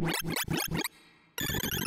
Thank you.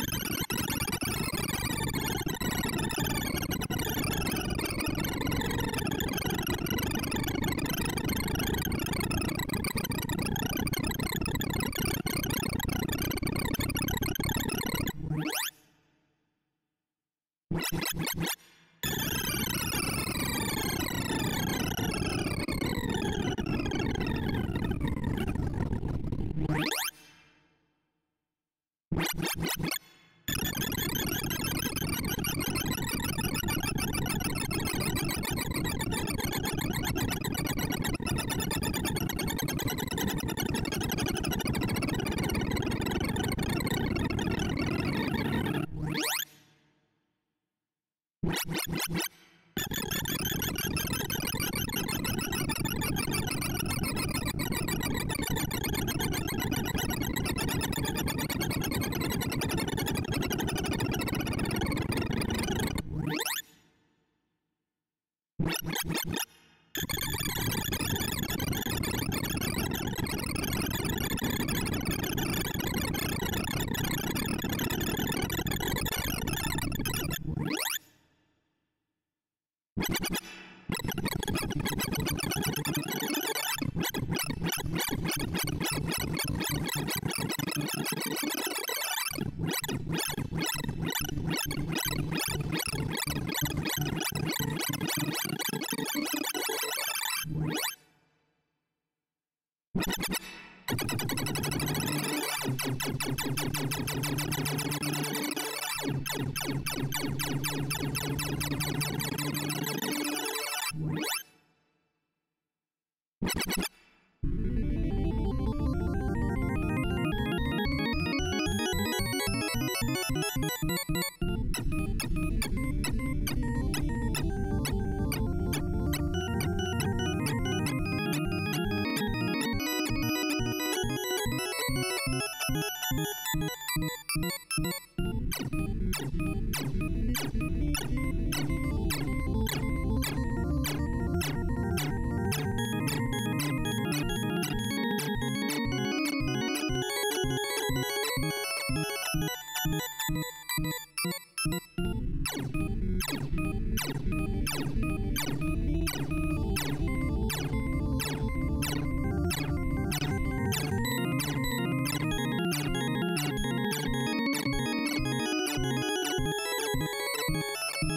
You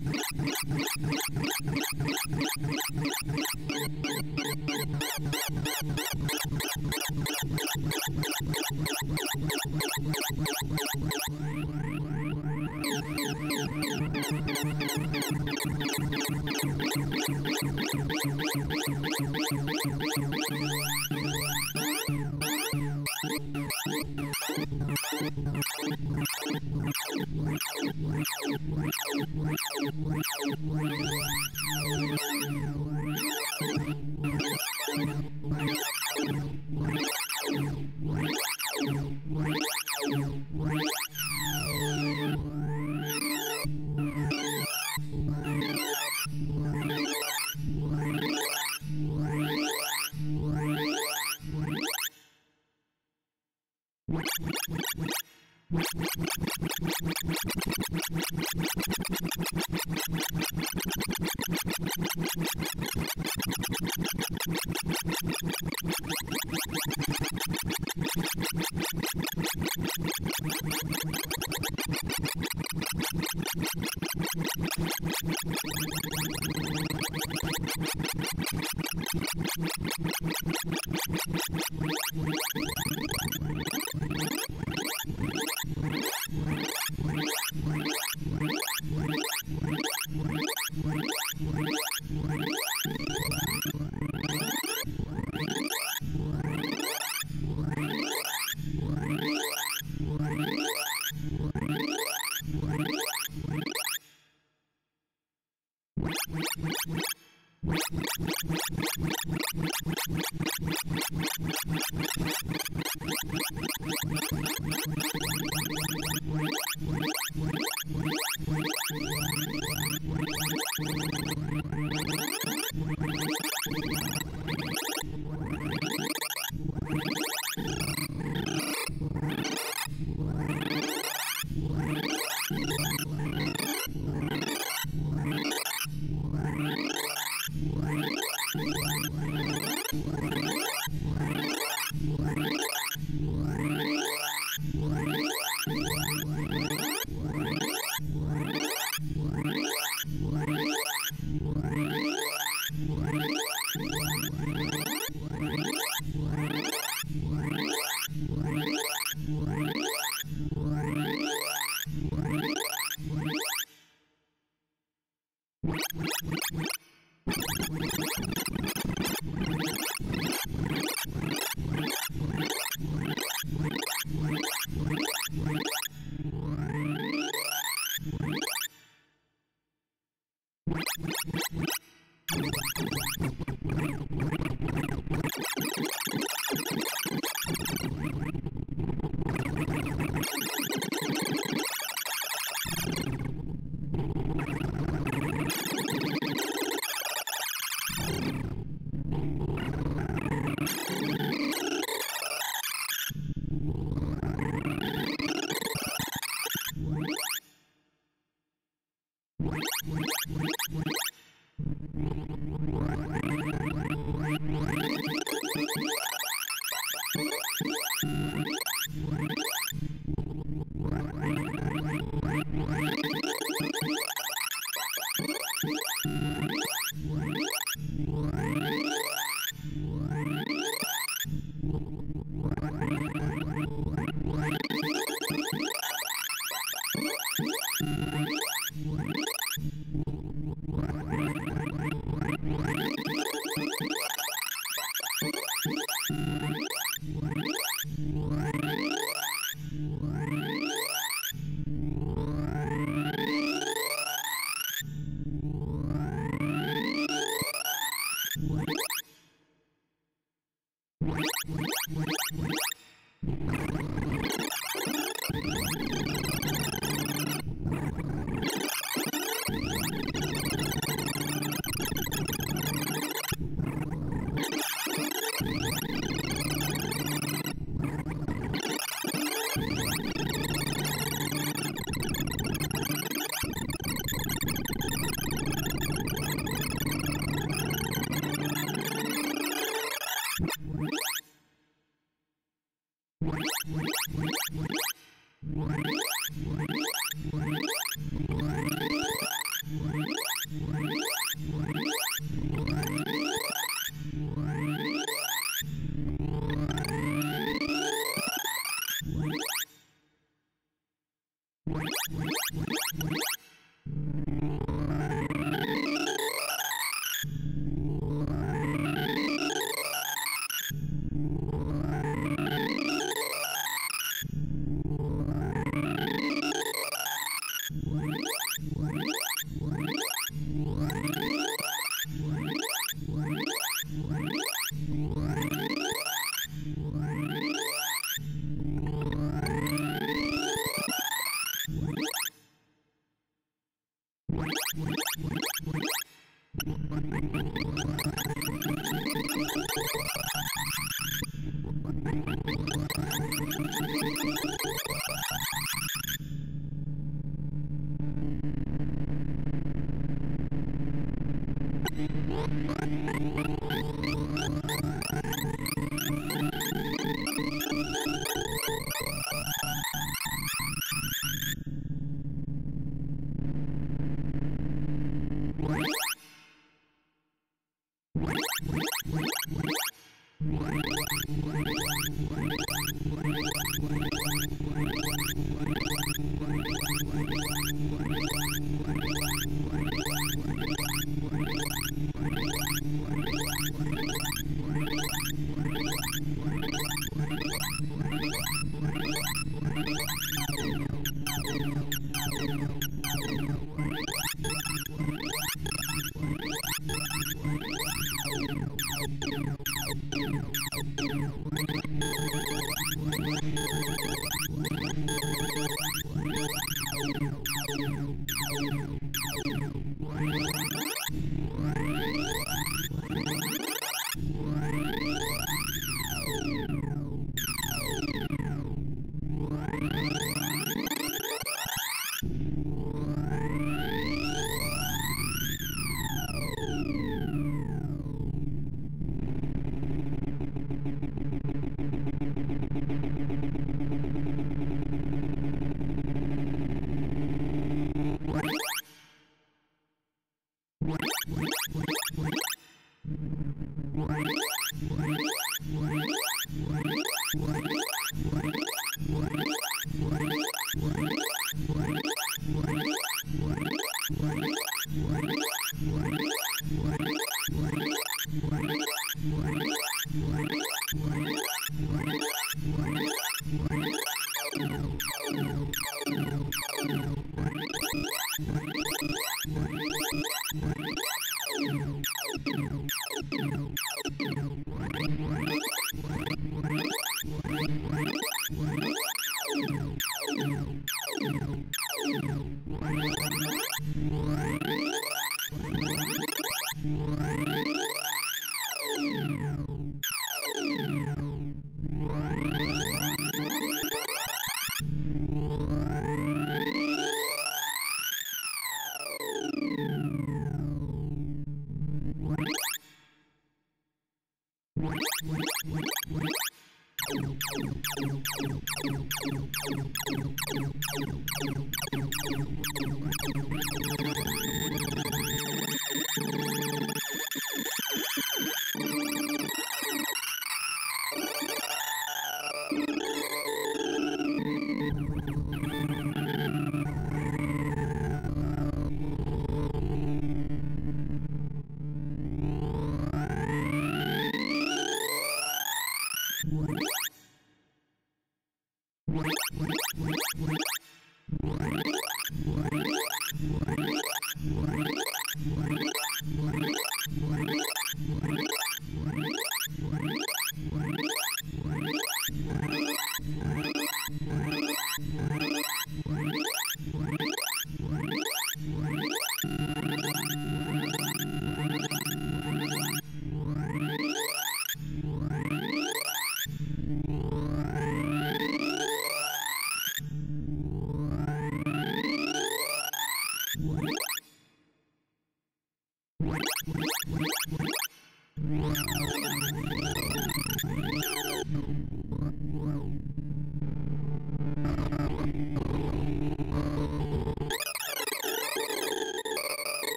Oh, oh,